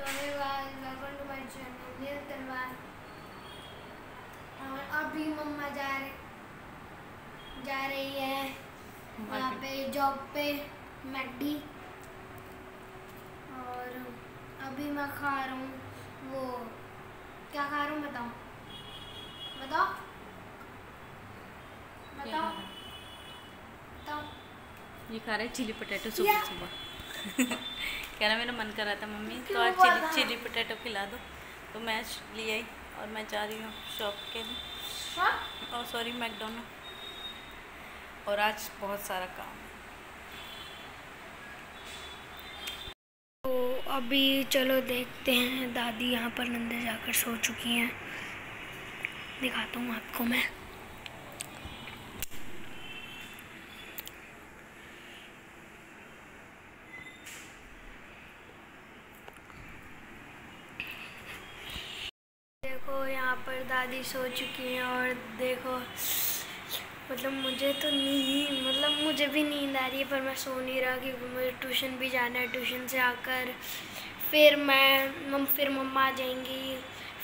तो hey guys welcome to my channel Neel Talwar और अभी मम्मा जा रहे जा रही है वहाँ पे जॉब पे मैडी और अभी मैं खा रहा हूँ वो क्या खा रहा हूँ बताओ बताओ बताओ बताओ ये खा रहे चिली पोटैटो सुबह सुबह कह रहा मेरा मन कर रहा था मम्मी तो आज चिली? चिली पोटैटो खिला दो। तो मैं ले आई और मैं जा रही हूँ शॉप के लिए। और सॉरी मैकडोनल्ड और आज बहुत सारा काम है। तो अभी चलो देखते हैं दादी यहाँ पर अंदर जाकर सो चुकी हैं। दिखाता हूँ आपको मैं देखो यहाँ पर दादी सो चुकी हैं और देखो मतलब मुझे तो नींद मतलब मुझे भी नींद आ रही है, पर मैं सो नहीं रहा क्योंकि मुझे ट्यूशन भी जाना है, ट्यूशन से आकर। फिर मैं, मम, फिर मम्मा आ जाएँगी।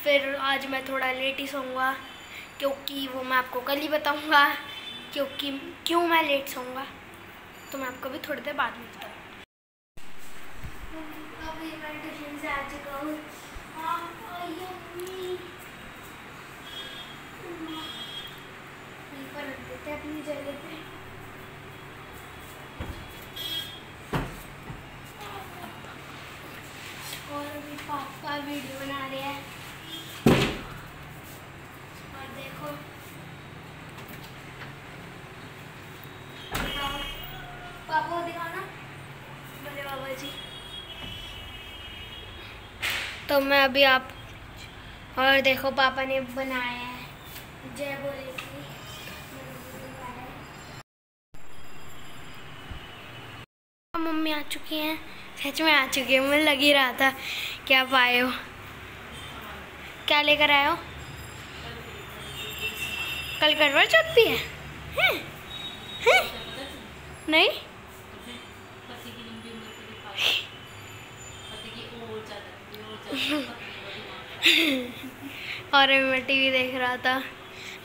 फिर आज मैं थोड़ा लेट ही सोऊँगा, क्योंकि वो मैं आपको कल ही बताऊँगा, क्योंकि क्यों मैं लेट सोऊँगा तो मैं आपको भी थोड़ी देर बाद में बताऊँ अभी मैं ट्यूशन से आ चुका हूँ आप आइए मम्मी। यहीं पर अपनी जगह और अभी पापा वीडियो बना रहे हैं और देखो पापा को दिखाओ ना बड़े बाबा जी तो मैं अभी आप और देखो पापा ने बनाया है। जय बोले की मम्मी आ चुकी हैं। सच में आ चुकी है। मुझे लग ही रहा था कि आप आए हो। क्या लेकर आए हो? कल करवा चौथ भी है? हैं? नहीं? और मैं टीवी देख रहा था।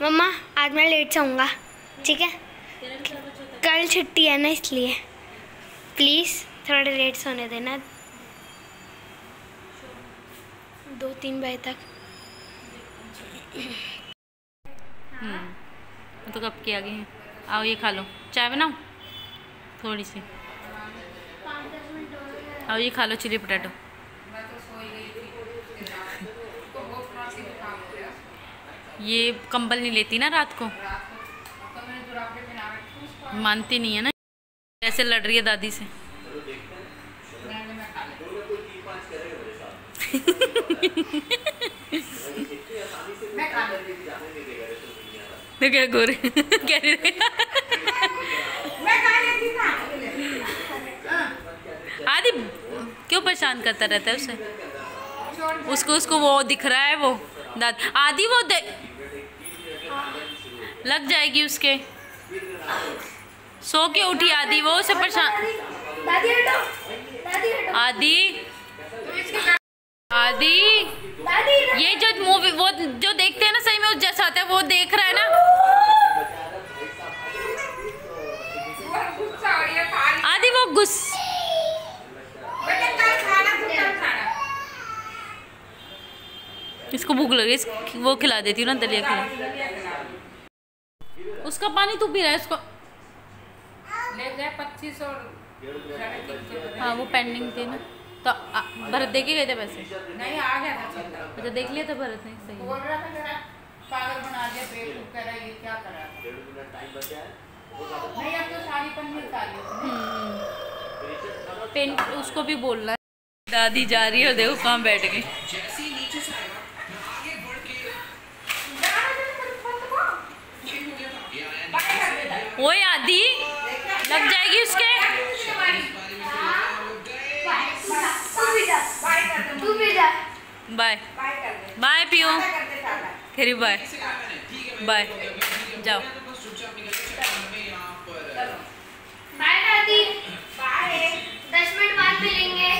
मम्मा, आज मैं लेट सोऊँगा। ठीक है? कल छुट्टी है ना इसलिए। प्लीज़ थोड़ा लेट सोने देना। दो तीन बजे तक। हम्म तो कब के आगे हैं। आओ, ये खा लो। चाय बनाओ? थोड़ी सी। आओ, ये खा लो, चिली पोटैटो। ये कंबल नहीं लेती ना रात को? मानती नहीं है ना ऐसे लड़ रही है दादी से। क्या गोरे कह रही आदि क्यों परेशान करता रहता है उसे? उसको उसको वो दिख रहा है वो दादी, आदि वो लग जाएगी उसके। सो के उठी आदि वो उसे परेशान आदि। आदि। ये जो मूवी वो जो देखते हैं ना सही में उस जैसा होता है वो देख रहा है ना। आदि वो गुस इसको भूख लगी वो खिला देती हूँ ना दलिया खिला। उसका पानी तू पी रहा है उसको पच्चीस और। हाँ वो पेंडिंग थी ना। तो भरत दे के गए थे पैसे? नहीं आ गया था अच्छा देख लिया था भरत ने सही। बोल रहा था पागल बना दिया पेट दुख कह रहा है ये क्या करा? नहीं अब तो सारी पन्नी उतारी हम्म। पेन उसको भी बोलना। दादी जा रही है और देखो कहाँ बैठ गई। ओए आदि। लग उसके बाय बाय पियो फिर बाय बाय जाओ बाय दादी बाय दस मिनट बाद मिलेंगे।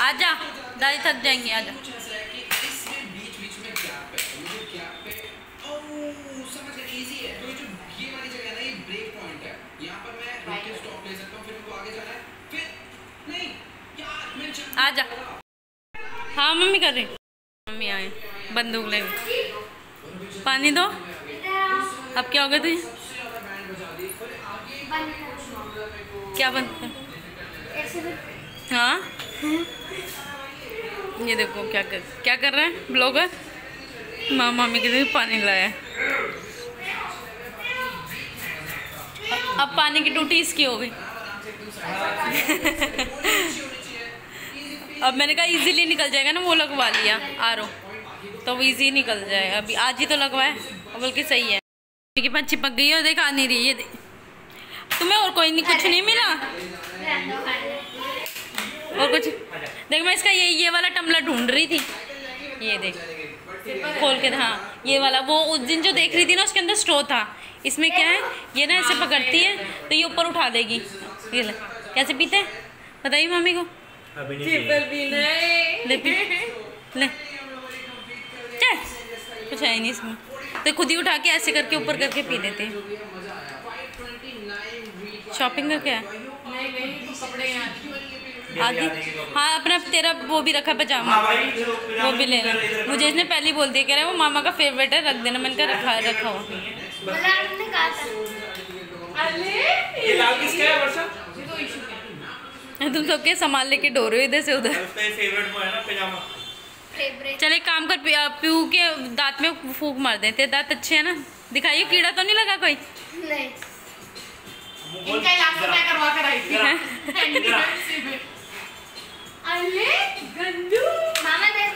आजा दादी थक जाएँगी आजा कुछ ऐसा है कि इसमें बीच बीच में गैप है और मुझे गैप पे ओह समझ गया इजी है तो ये जो ये वाली जगह है ना ये ब्रेक पॉइंट है यहाँ पर मैं रुक के स्टॉप ले सकता हूँ फिर उनको आगे जाना है फिर नहीं यार मैं चल आजा हाँ मम्मी कर रही मम्मी आए बंदूक ले। पानी दो। अब क्या हो गया तुझे? क्या बंद हाँ? ये देखो क्या कर क्या कर रहे हैं, ब्लॉगर? माँ मम्मी के लिए पानी लाया अब पानी की टूटी इसकी हो गई। अब मैंने कहा इजीली निकल जाएगा ना वो लगवा लिया, आर। तो वो इजी निकल जाएगा अभी आज ही तो लगवाए। और बल्कि सही है। कि पास चिपक गई है और देख, आ नहीं रही है। तुम्हें और कोई नहीं, कुछ नहीं मिला? और कुछ? देख, मैं इसका ये ये वाला टमला ढूंढ रही थी। ये देख, खोल के हाँ ये वाला। वो उस दिन जो देख रही थी ना, उसके अंदर स्टो था। इसमें क्या है? ये ना ऐसे पकड़ती है तो ये ऊपर उठा देगी। ये कैसे पीते हैं? बताइए मम्मी को। नहीं। कुछ है नहीं इसमें। तो खुद ही उठा के ऐसे करके ऊपर करके पी लेते हैं। शॉपिंग का क्या नहीं नहीं कपड़े यहाँ आगे? हाँ अपना तेरा वो भी रखा पजामा। हाँ वो भी लेना मुझे इसने पहले ही बोल दिया कह रहा है वो मामा का फेवरेट है रख देना मैंने कहा रखा रखा हुआ मतलब आपने कहा था ये लाल किसका है वर्षा तुम सबके संभाल लेके डोर हो इधर से उधर। उसका ये फेवरेट वो है ना पजामा फेवरेट चल एक काम कर पी- पीऊ के दांत में फूक मार दे। तेरे दांत अच्छे है ना? दिखाइए कीड़ा तो नहीं लगा कोई? नहीं। इनका इलाज तो मैं करवा कर आई थी।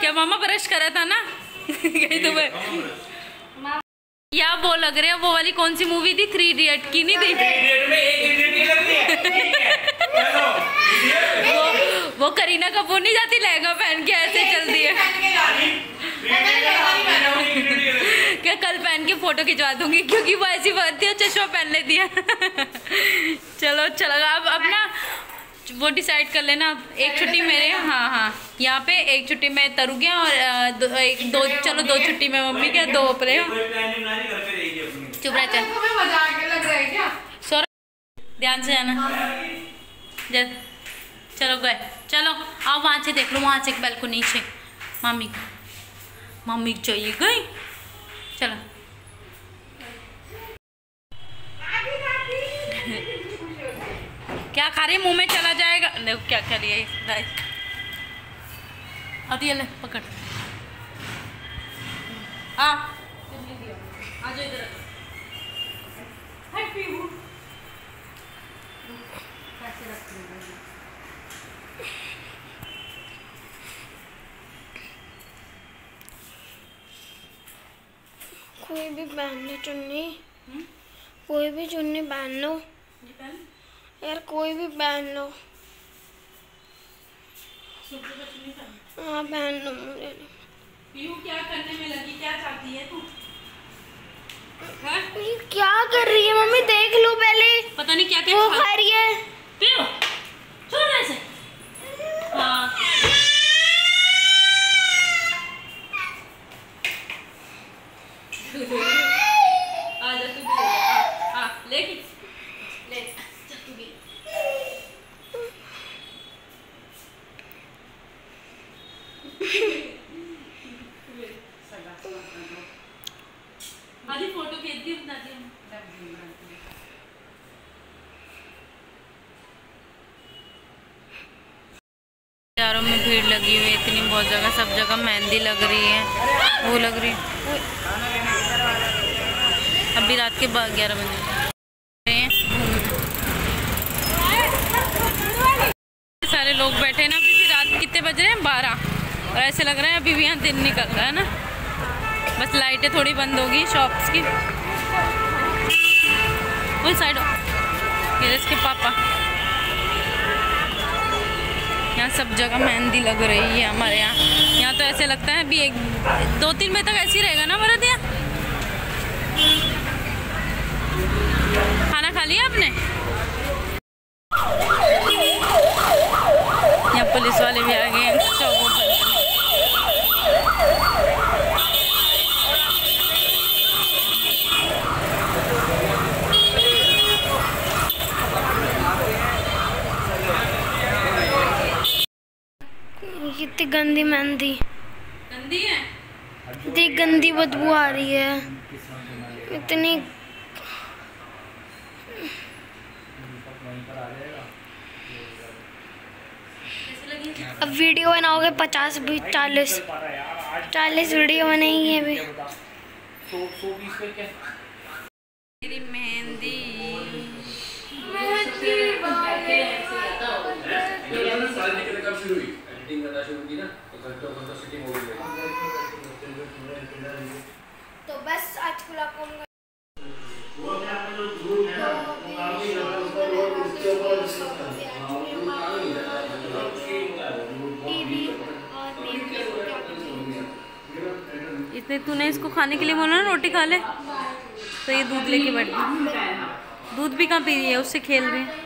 क्या मामा ब्रश करा था ना? कहीं तो मैं या वो लग रहे हैं वो वाली कौन सी मूवी थी? थ्री इडियट की नहीं थी? है है वो वो करीना कपूर नहीं जाती लहंगा पहन के ऐसे चल दी है। पहन के जा रही क्या कल पहन के फ़ोटो खिंचवा दूँगी? क्योंकि वो ऐसी बनती है चश्मा पहन लेती है। चलो चलो अब अब ना वो डिसाइड कर लेना। एक छुट्टी मेरे हाँ हाँ। यहाँ पे एक छुट्टी में तरु गया और दो, एक दो चलो दो छुट्टी में मम्मी के दो अपने। चुप रह चल लग है क्या? ध्यान से जाना। जल चलो गए। चलो, आओ वहाँ से देख लो, वहाँ से एक बैल्कनी से। मम्मी मम्मी चाहिए गई। चलो। क्या खा रही मुँह में चला जाएगा। देखो क्या लिया गाइस अब ये ले, पकड़। आ जाओ इधर हैप्पी हूँ कोई भी पहन लो चुन्नी कोई भी चुन्नी पहन लो। यार कोई भी पहन लो। हाँ पहन लो मुझे। क्या करने में लगी? क्या चाहती है तू? हाँ? ये क्या कर रही है? मम्मी देख लो पहले। पता नहीं क्या क्या वो खा रही है। पीयू। छोड़ ऐसे हाँ आ जा तू भी ले ले हाँ, हाँ लेगी ले चल तू भी आधी फ़ोटो खींच दी बता दी चारों में भीड़ लगी हुई है, इतनी बहुत जगह, सब जगह मेहंदी लग रही है, वो लग रही है। अभी रात के ग्यारह बजे। सारे लोग बैठे ना, अभी भी रात कितने बज रहे हैं? बारह। और ऐसे लग रहा है अभी भी यहाँ दिन निकल रहा है ना। बस लाइटें थोड़ी बंद होगी शॉप्स की। साइड ये इसके पापा। यहाँ सब जगह मेहंदी लग रही है हमारे यहाँ। यहाँ तो ऐसे लगता है अभी एक, दो तीन बजे तक ऐसे ही रहेगा ना भरत यहाँ? खाना खा लिया आपने यहाँ पुलिस वाले भी आ गए हैं कितनी गंदी मेहंदी। गंदी है? इतनी गंदी बदबू आ रही है। इतनी अब वीडियो बनाओगे पचास बीस चालीस। चालीस वीडियो बनेगी अभी। मेरी मेहंदी। कब शुरू हुई एडिटिंग करना शुरू की ना तो घंटों घंटों सिटिंग हो गई तो बस आज को आपको इतने तूने इसको खाने के लिए बोला ना रोटी खा ले। तो ये दूध लेके बैठ गई। दूध भी कहाँ पी रही है? उससे खेल रही है।